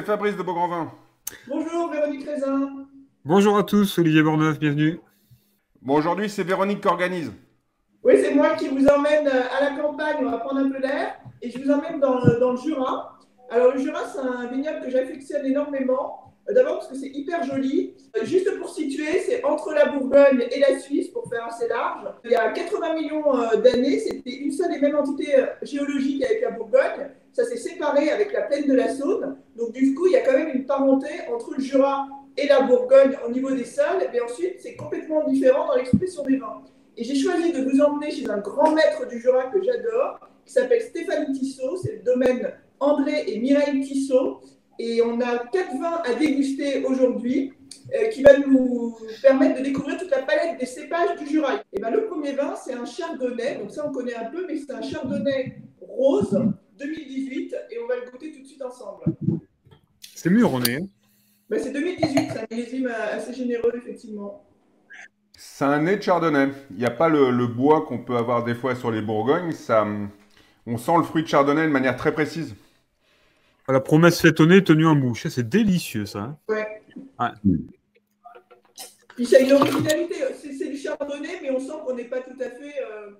c'est Fabrice de Beaugrandvin. Bonjour, Véronique Raisin. Bonjour à tous, Olivier Borneuf, bienvenue. Bon, aujourd'hui, c'est Véronique qui organise. Oui, c'est moi qui vous emmène à la campagne, on va prendre un peu d'air, et je vous emmène dans, dans le Jura. Alors, le Jura, c'est un vignoble que j'affectionne énormément. D'abord parce que c'est hyper joli. Juste pour situer, c'est entre la Bourgogne et la Suisse, pour faire assez large. Il y a 80 millions euh, d'années, c'était une seule et même entité euh, géologique avec la Bourgogne. Ça s'est séparé avec la plaine de la Saône. Donc du coup, il y a quand même une parenté entre le Jura et la Bourgogne au niveau des sols. Mais ensuite, c'est complètement différent dans l'expression des vins. Et j'ai choisi de vous emmener chez un grand maître du Jura que j'adore, qui s'appelle Stéphane Tissot. C'est le domaine André et Mireille Tissot. Et on a quatre vins à déguster aujourd'hui euh, qui va nous permettre de découvrir toute la palette des cépages du Jura. Et ben, le premier vin, c'est un chardonnay. Donc ça, on connaît un peu, mais c'est un chardonnay rose 2018 et on va le goûter tout de suite ensemble. C'est mûr, on est. Hein. Ben, c'est 2018, c'est un millésime assez généreux, effectivement. C'est un nez de chardonnay. Il n'y a pas le, le bois qu'on peut avoir des fois sur les Bourgognes. Ça, on sent le fruit de chardonnay de manière très précise. La promesse faite au nez, tenue en bouche. C'est délicieux, ça. Hein. Ouais. ouais. Puis ça a une originalité. C'est du chardonnay, mais on sent qu'on n'est pas tout à fait euh,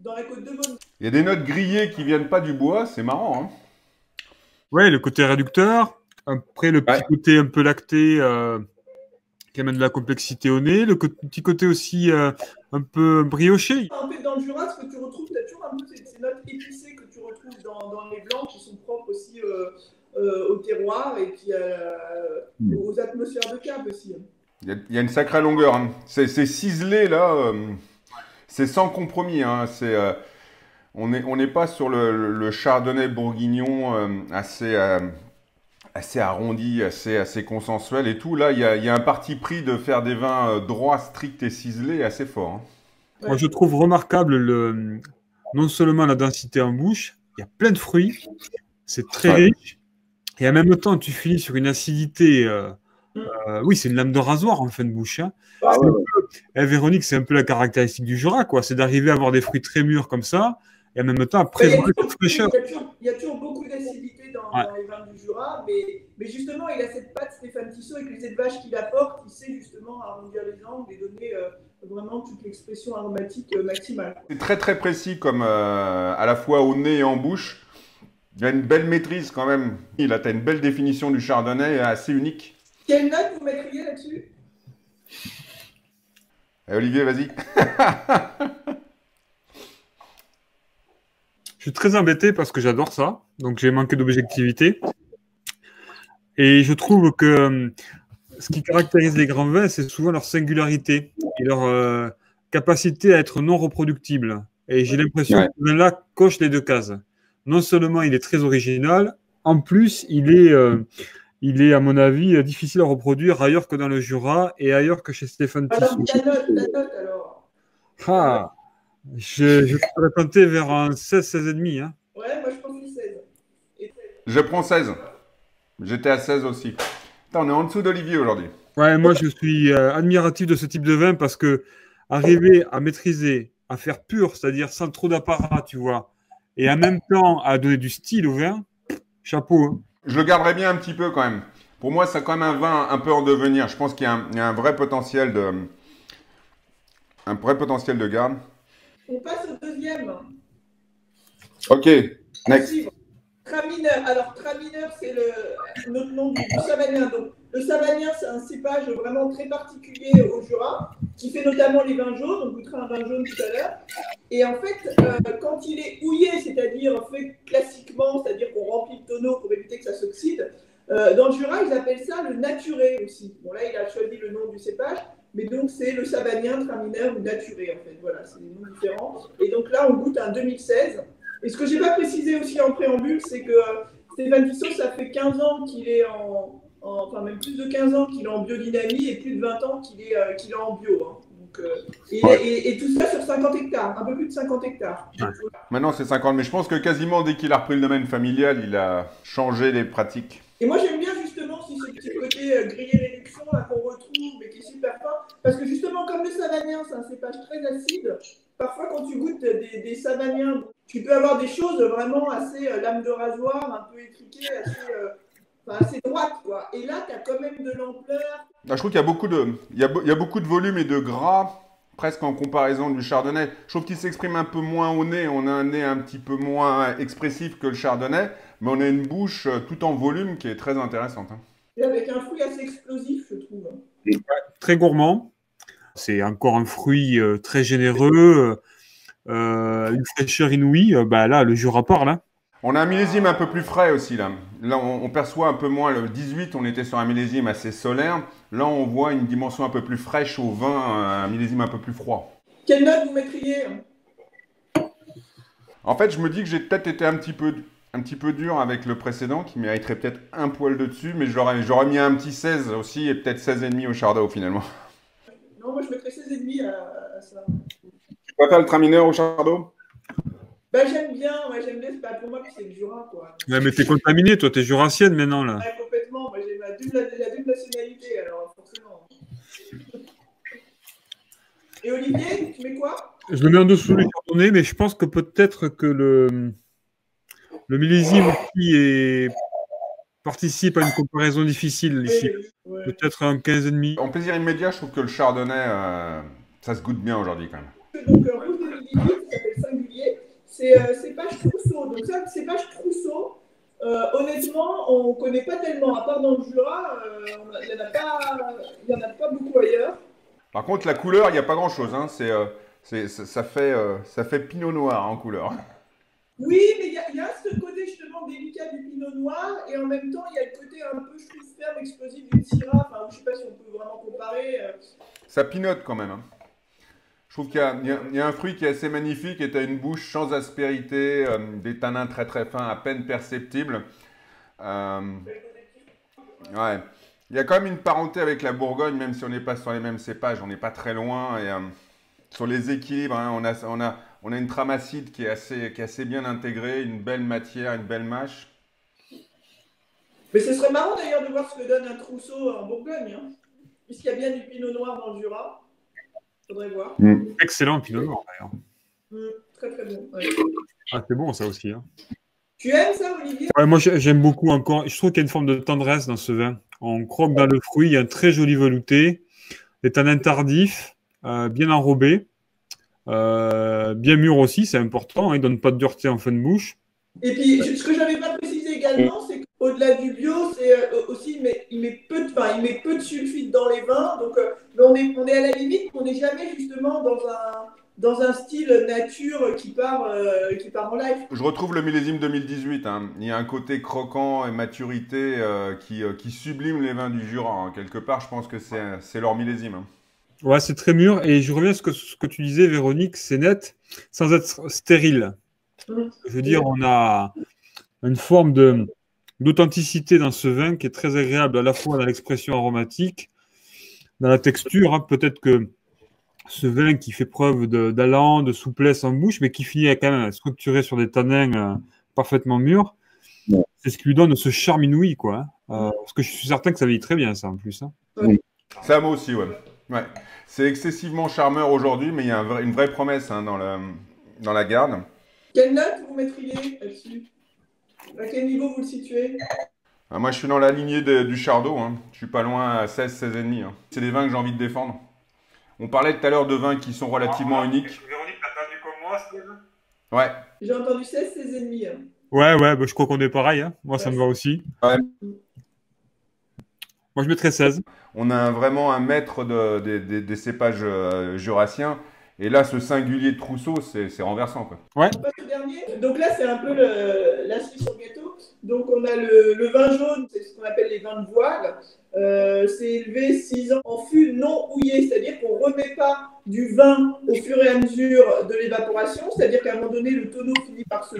dans la côte de Beaune. Il y a des notes grillées qui viennent pas du bois, c'est marrant. Hein ouais, le côté réducteur. Après, le petit côté un peu lacté euh, qui amène de la complexité au nez. Le petit côté aussi euh, un peu brioché. En fait, dans le Jura, ce que tu retrouves, tu as toujours un peu ces, notes épicées que tu retrouves dans, dans les blancs qui sont propres aussi euh, au terroir et puis mm. aux atmosphères de cap aussi. Il y, a, une sacrée longueur. Hein. C'est ciselé là, euh, c'est sans compromis. Hein. C'est, euh, on n'est on pas sur le, le chardonnay bourguignon assez, assez arrondi, assez, assez consensuel et tout. Là, il y, a, y a un parti pris de faire des vins droits, stricts et ciselés assez fort. Hein. Moi, je trouve remarquable le, non seulement la densité en bouche, il y a plein de fruits, c'est très riche. Et en même temps, tu finis sur une acidité. Euh, euh, oui, c'est une lame de rasoir en fin de bouche. Hein. Ah eh, Véronique, c'est un peu la caractéristique du Jura, quoi. C'est d'arriver à avoir des fruits très mûrs comme ça, et en même temps, après, cette fraîcheur. Il y a toujours beaucoup d'acidité dans, les vins du Jura, mais, mais, justement, il a cette patte Stéphane Tissot avec les élevages qu'il apporte, qui sait justement arrondir les angles et donner euh, vraiment toute l'expression aromatique maximale. C'est très très précis, comme à la fois au nez et en bouche. Il y a une belle maîtrise quand même. Il a une belle définition du chardonnay assez unique. Quelle note vous mettriez là-dessus? Eh, Olivier, vas-y. Je suis très embêté parce que j'adore ça. Donc j'ai manqué d'objectivité. Et je trouve que euh, ce qui caractérise les grands vins, c'est souvent leur singularité et leur euh, capacité à être non reproductible. Et j'ai l'impression que ce vin-là coche les deux cases non seulement il est très original, en plus il est, euh, il est à mon avis difficile à reproduire ailleurs que dans le Jura et ailleurs que chez Stéphane Tissot. alors. Ah, je, je pourrais tenter vers un 16, 16,5. Hein. Ouais, moi je pense 16. Je prends 16. J'étais à 16 aussi. on est en dessous d'Olivier aujourd'hui. Ouais, moi je suis euh, admiratif de ce type de vin parce que arriver à maîtriser, à faire pur, c'est-à-dire sans trop d'apparat, tu vois, et en même temps à donner du style au vin, chapeau. Hein. Je le garderai bien un petit peu quand même. Pour moi, c'est quand même un vin un peu en devenir. Je pense qu'il y, a un vrai potentiel de, un vrai potentiel de garde. On passe au deuxième. Ok, next. Tramineur. Alors, Tramineur, c'est le, notre nom du, du Donc, le Savagnin, c'est un cépage vraiment très particulier au Jura, qui fait notamment les vins jaunes. On goûtera un vin jaune tout à l'heure. Et en fait, euh, quand il est houillé, c'est-à-dire fait classiquement, c'est-à-dire qu'on remplit le tonneau pour éviter que ça s'oxyde, euh, dans le Jura, ils appellent ça le naturé aussi. Bon, là, il a choisi le nom du cépage, mais donc c'est le Savagnin, Tramineur ou naturé, en fait. Voilà, c'est des noms différents. Et donc là, on goûte un 2016. Et ce que je n'ai pas précisé aussi en préambule, c'est que euh, Stéphane Tissot, ça fait 15 ans qu'il est en, enfin même plus de 15 ans qu'il est en biodynamie et plus de 20 ans qu'il est, euh, qu'il est en bio. Hein. Donc, euh, et, et, tout ça sur 50 hectares, un peu plus de 50 hectares. Maintenant c'est 50, mais je pense que quasiment dès qu'il a repris le domaine familial, il a changé les pratiques. Et moi j'aime bien justement si ce petit côté euh, grillé qu'on retrouve, mais qui est super fin, parce que justement comme le savagnin, c'est un cépage très acide, parfois quand tu goûtes des, des savagniens, tu peux avoir des choses vraiment assez lame de rasoir, un peu étriquées, assez assez droite, quoi. Et là, tu as quand même de l'ampleur. Ah, je trouve qu'il y a beaucoup de, y a, beaucoup de volume et de gras, presque en comparaison du chardonnay. Je trouve qu'il s'exprime un peu moins au nez. On a un nez un petit peu moins expressif que le chardonnay, mais on a une bouche euh, tout en volume qui est très intéressante. hein. Et avec un fruit assez explosif, je trouve. Très gourmand. C'est encore un fruit euh, très généreux, euh, une fraîcheur inouïe. Euh, bah là, le Jura parle. Hein. On a un millésime un peu plus frais aussi là. Là, on, on perçoit un peu moins le 18. On était sur un millésime assez solaire. Là, on voit une dimension un peu plus fraîche au vin, un millésime un peu plus froid. Quelle note vous mettriez? En fait, je me dis que j'ai peut-être été un petit peu, un petit peu dur avec le précédent, qui mériterait peut-être un poil de dessus, mais j'aurais, j'aurais mis un petit 16 aussi et peut-être 16,5 au Chardot finalement. Non, moi je mettrais 16,5 à, à ça. Tu préfères le tramineur au Chardot Bah, j'aime bien, ouais, j'aime bien, c'est pas pour moi que c'est le Jura, quoi. Ouais, mais t'es contaminé, toi, t'es jurassienne maintenant là. Ouais, complètement, moi j'ai ma double, la double nationalité, alors forcément. Et Olivier, tu mets quoi? Je le mets en dessous du chardonnay, mais je pense que peut-être que le, le millésime qui est, participe à une comparaison difficile ici. Ouais. Peut-être un 15,5. En plaisir immédiat, je trouve que le Chardonnay, euh, ça se goûte bien aujourd'hui quand même. Donc, euh, Rouge 2018, ça s'appelle Singulier, c'est euh, cépage Trousseau. Donc, ça, cépage Trousseau, euh, honnêtement, on ne connaît pas tellement, à part dans le Jura, euh, il n'y en, a pas- il y en a pas beaucoup ailleurs. Par contre, la couleur, il n'y a pas grand-chose. Hein. C'est, euh, ça, ça fait, euh, ça fait pinot noir en couleur. Oui, mais il y, a- ce côté justement délicat du pinot noir, et en même temps, il y a le côté un peu, trouve, ferme, explosif d'une syrah. Enfin, je ne sais pas si on peut vraiment comparer. euh. Ça pinote quand même. hein. Je trouve qu'il y a, un fruit qui est assez magnifique et tu as une bouche sans aspérité, euh, des tanins très très fins, à peine perceptibles. Euh, ouais. Il y a quand même une parenté avec la Bourgogne, même si on n'est pas sur les mêmes cépages, on n'est pas très loin. Et, sur les équilibres, hein, on, a, on a une trame acide qui est, assez, qui est assez bien intégrée, une belle matière, une belle mâche. Mais ce serait marrant d'ailleurs de voir ce que donne un trousseau en Bourgogne, hein, puisqu'il y a bien du pinot noir dans le Jura. Faudrait voir. Excellent pinot noir d'ailleurs. Hum, très très bon. ouais. Ah, c'est bon ça aussi. hein. Tu aimes ça, Olivier? Ouais, moi j'ai- j'aime beaucoup encore. Je trouve qu'il y a une forme de tendresse dans ce vin. On croque dans le fruit, il y a un très joli velouté, des tanins tardifs, euh, bien enrobés, euh, bien mûrs aussi, c'est important. hein, il ne donne pas de dureté en fin de bouche. Et puis, ce que j'avais pas précisé également, c'est qu'au-delà du bio, c'est euh, aussi, il met, il, met peu de, enfin, il met peu de sulfite dans les vins. Donc, euh, mais on, est, on est à la limite, on n'est jamais justement dans un, dans un style nature qui part, euh, qui part en live. Je retrouve le millésime 2018. hein. Il y a un côté croquant et maturité euh, qui, euh, qui sublime les vins du Jura. hein. Quelque part, je pense que c'est c'est leur millésime. hein. Ouais, c'est très mûr. Et je reviens à ce que, ce que tu disais, Véronique, c'est net, sans être stérile. Je veux dire, on a une forme de d'authenticité dans ce vin qui est très agréable à la fois dans l'expression aromatique, dans la texture. hein. Peut-être que ce vin qui fait preuve de- d'allant, de souplesse en bouche, mais qui finit quand même structuré sur des tanins euh, parfaitement mûrs, c'est ce qui lui donne ce charme inouï, quoi. hein. Euh, parce que je suis certain que ça vieillit très bien, ça, en plus. hein. Ça, moi aussi, ouais. Ouais. C'est excessivement charmeur aujourd'hui, mais il y a un vrai- une vraie promesse hein, dans, la, dans la garde. Quelle note vous mettriez là-dessus? À quel niveau vous le situez? Ah, moi, je suis dans la lignée de- du Chardot. Hein. Je suis pas loin à 16, 16,5. Hein. C'est des vins que j'ai envie de défendre. On parlait tout à l'heure de vins qui sont relativement uniques. Véronique, t'as entendu comme moi, Ouais. J'ai entendu 16, 16 et demi. hein. Ouais, ouais, bah, je crois qu'on est pareil. hein. Moi, ça me va aussi. Ouais. Moi, je mettrais 16. On a vraiment un maître de- des- cépages euh, jurassiens. Et là, ce singulier de Trousseau, c'est renversant. Quoi. Dernier. Donc là, c'est un peu le- la cerise sur le gâteau. Donc on a le, le vin jaune, c'est ce qu'on appelle les vins de voile. Euh, c'est élevé 6 ans en fût non houillé, c'est-à-dire qu'on ne remet pas du vin au fur et à mesure de l'évaporation, c'est-à-dire qu'à un moment donné, le tonneau finit par se,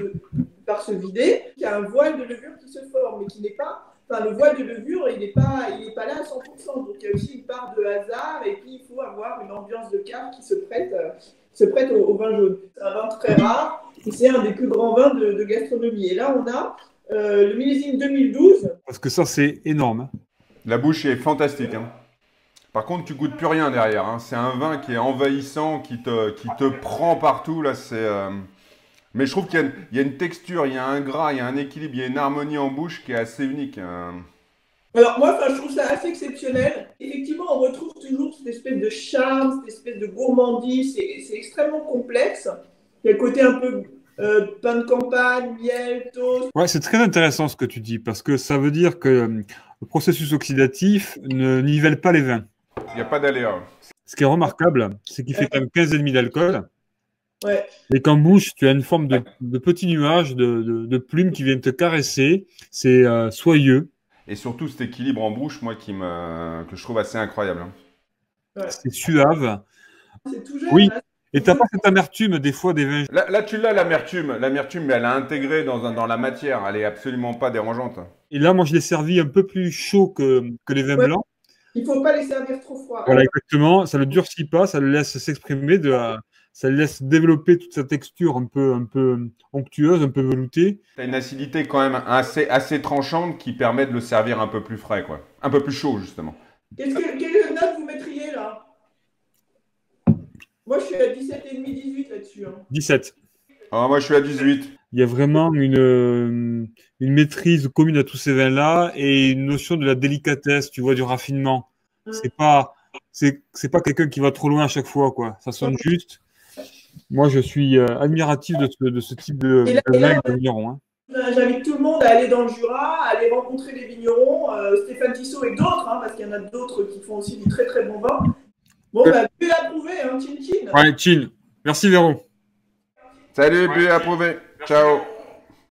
par se vider. Il y a un voile de levure qui se forme, mais qui n'est pas. Enfin, le voile de levure, il n'est pas, il n'est pas là à 100%. Donc il y a aussi une part de hasard, et puis il faut avoir une ambiance de cave qui se prête, euh, se prête au, au vin jaune. C'est un vin très rare, et c'est un des plus grands vins de, de gastronomie. Et là, on a euh, le millésime 2012. Parce que ça, c'est énorme. hein. La bouche est fantastique. hein. Par contre, tu goûtes plus rien derrière. hein. C'est un vin qui est envahissant, qui te, qui te prend partout. Là, c'est. euh, Mais je trouve qu'il y, a une- il y a une texture, il y a un gras, il y a un équilibre, il y a une harmonie en bouche qui est assez unique. hein. Alors moi, enfin, je trouve ça assez exceptionnel. Effectivement, on retrouve toujours cette espèce de charme, cette espèce de gourmandise. C'est c'est extrêmement complexe. Il y a le côté un peu euh, pain de campagne, miel, toast. Ouais, c'est très intéressant ce que tu dis, parce que ça veut dire que euh, le processus oxydatif ne nivelle pas les vins. Il n'y a pas d'aléa. Ce qui est remarquable, c'est qu'il fait quand même 15,5 d'alcool. Ouais. Et qu'en bouche, tu as une forme de, de petits nuages de, de- de plumes qui viennent te caresser. C'est euh, soyeux, Et surtout cet équilibre en bouche, moi, qui me... que je trouve assez incroyable. hein. c'est suave. C'est tout jeune. Oui. Et t'as pas cette amertume des fois des vins? Là, là, tu l'as, l'amertume. L'amertume, mais elle a intégré dans, un- dans la matière. Elle est absolument pas dérangeante. Et là, moi, je l'ai servi un peu plus chaud que, que les vins Ouais. blancs. Il faut pas les servir trop froid. Voilà, exactement. Ça le durcit pas, ça le laisse s'exprimer, de la- ça laisse développer toute sa texture un peu, un peu onctueuse, un peu veloutée. T'as une acidité quand même assez, assez tranchante qui permet de le servir un peu plus frais, quoi. Un peu plus chaud, justement. Qu'est-ce que, quelle note vous mettriez là? Moi, je suis à 17,5-18 là-dessus. hein. 17. Ah, moi, je suis à 18. Il y a vraiment une, euh, une maîtrise commune à tous ces vins-là et une notion de la délicatesse, tu vois, du raffinement. Mm. C'est pas, c'est, c'est pas quelqu'un qui va trop loin à chaque fois, quoi. Ça sonne juste. Moi, je suis euh, admiratif de ce, de ce type de, Et là- de et là, vin et de vigneron, hein. Euh, J'invite tout le monde à aller dans le Jura, à aller rencontrer les vignerons, euh, Stéphane Tissot et d'autres, hein, parce qu'il y en a d'autres qui font aussi du très très bon vin. Bon, bah, bu approuvé, hein, chin chin. Allez, chin. Merci, Véro. Salut, puis approuvé. Ciao.